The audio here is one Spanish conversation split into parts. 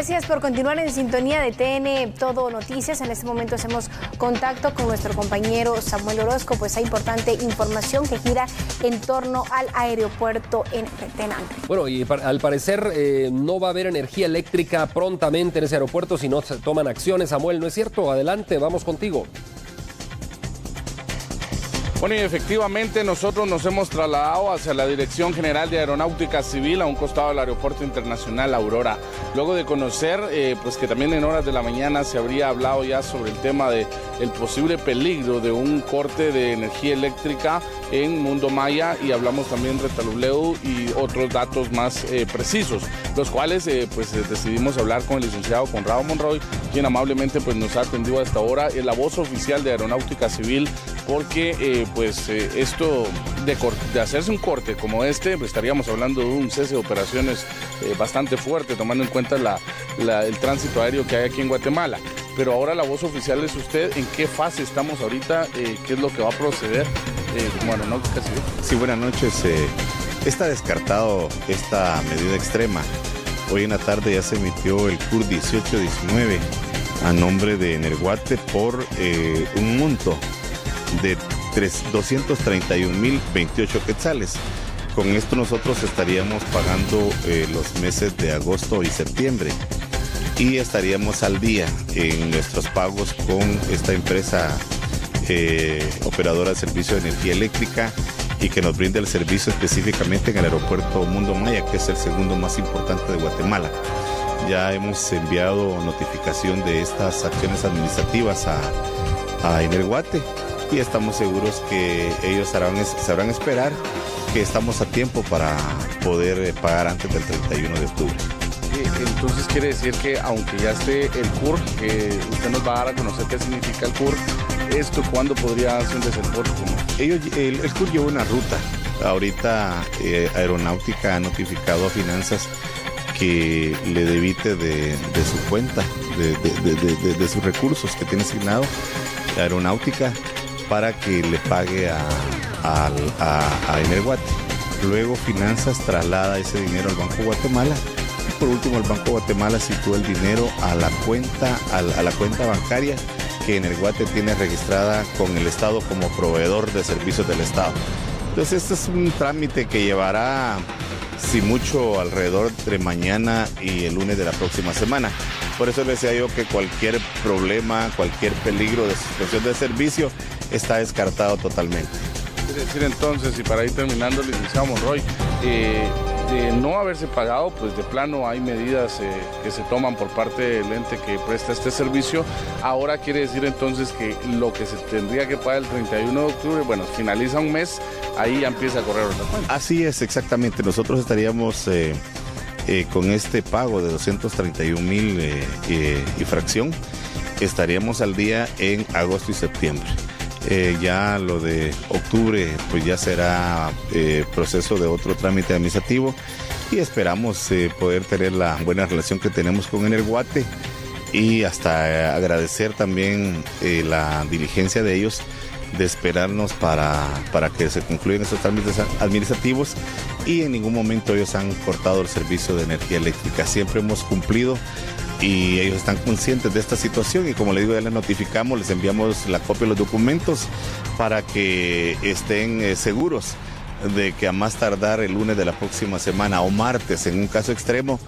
Gracias por continuar en sintonía de TN Todo Noticias. En este momento hacemos contacto con nuestro compañero Samuel Orozco, pues hay importante información que gira en torno al aeropuerto en Retenante. Bueno, y al parecer eh, no va a haber energía eléctrica prontamente en ese aeropuerto si no se toman acciones. Samuel, ¿no es cierto? Adelante, vamos contigo. Bueno, y efectivamente nosotros nos hemos trasladado hacia la Dirección General de Aeronáutica Civil a un costado del Aeropuerto Internacional Aurora. Luego de conocer eh, pues que también en horas de la mañana se habría hablado ya sobre el tema de posible peligro de un corte de energía eléctrica en Mundo Maya y hablamos también de Taluleu y otros datos más eh, precisos, los cuales eh, pues decidimos hablar con el licenciado Conrado Monroy, quien amablemente pues nos ha atendido hasta ahora, la voz oficial de Aeronáutica Civil, porque pues eh, esto de, hacerse un corte como este, pues, estaríamos hablando de un cese de operaciones eh, bastante fuerte, tomando en cuenta el tránsito aéreo que hay aquí en Guatemala. Pero ahora la voz oficial es usted, ¿en qué fase estamos ahorita? Eh, ¿Qué es lo que va a proceder bueno, no Sí, buenas noches. está descartado esta medida extrema. Hoy en la tarde ya se emitió el CUR 1819 a nombre de Nerguate por un monto de 231.028 quetzales. Con esto nosotros estaríamos pagando eh, los meses de agosto y septiembre y estaríamos al día en nuestros pagos con esta empresa eh, operadora de servicio de energía eléctrica y que nos brinde el servicio específicamente en el aeropuerto Mundo Maya, que es el segundo más importante de Guatemala. Ya hemos enviado notificación de estas acciones administrativas a, a Energuate y estamos seguros que ellos sabrán, esperar que estamos a tiempo para poder eh, pagar antes del 31 de octubre. Entonces quiere decir que aunque ya esté el CUR, que usted nos va a dar a conocer qué significa el CUR, ¿esto cuándo podría hacer un desembolso? Ellos, el, CUR lleva una ruta. Ahorita eh, Aeronáutica ha notificado a Finanzas que le debite de, su cuenta, de, de, sus recursos que tiene asignado Aeronáutica para que le pague a, a, Energuate. Luego Finanzas traslada ese dinero al Banco Guatemala y por último el Banco Guatemala sitúa el dinero a la cuenta, a, la cuenta bancaria que Energuate tiene registrada con el Estado como proveedor de servicios del Estado. Entonces este es un trámite que llevará, si mucho, alrededor de mañana y el lunes de la próxima semana. Por eso les decía yo que cualquier problema, cualquier peligro de suspensión de servicio está descartado totalmente. Quiere decir entonces, y para ir terminando, licenciado Monroy, eh, de no haberse pagado, pues de plano hay medidas eh, que se toman por parte del ente que presta este servicio. Ahora quiere decir entonces que lo que se tendría que pagar el 31 de octubre, bueno, finaliza un mes, ahí ya empieza a correr otra cuenta. Así es, exactamente. Nosotros estaríamos eh, con este pago de 231 mil y fracción, estaríamos al día en agosto y septiembre. Eh, ya lo de octubre pues ya será eh, proceso de otro trámite administrativo y esperamos eh, poder tener la buena relación que tenemos con el Guate y hasta agradecer también la diligencia de ellos de esperarnos para, para que se concluyan estos trámites administrativos y en ningún momento ellos han cortado el servicio de energía eléctrica. Siempre hemos cumplido y ellos están conscientes de esta situación y como le digo, ya les notificamos, les enviamos la copia de los documentos para que estén eh, seguros de que a más tardar el lunes de la próxima semana o martes, en un caso extremo,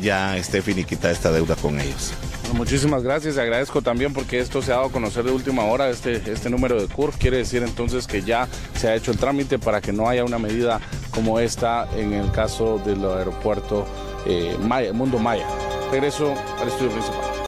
ya esté finiquitada esta deuda con ellos. muchísimas gracias, agradezco también porque esto se ha dado a conocer de última hora, este, este número de CUR, quiere decir entonces que ya se ha hecho el trámite para que no haya una medida como esta en el caso del aeropuerto eh, Mundo Maya regreso al estudio principal.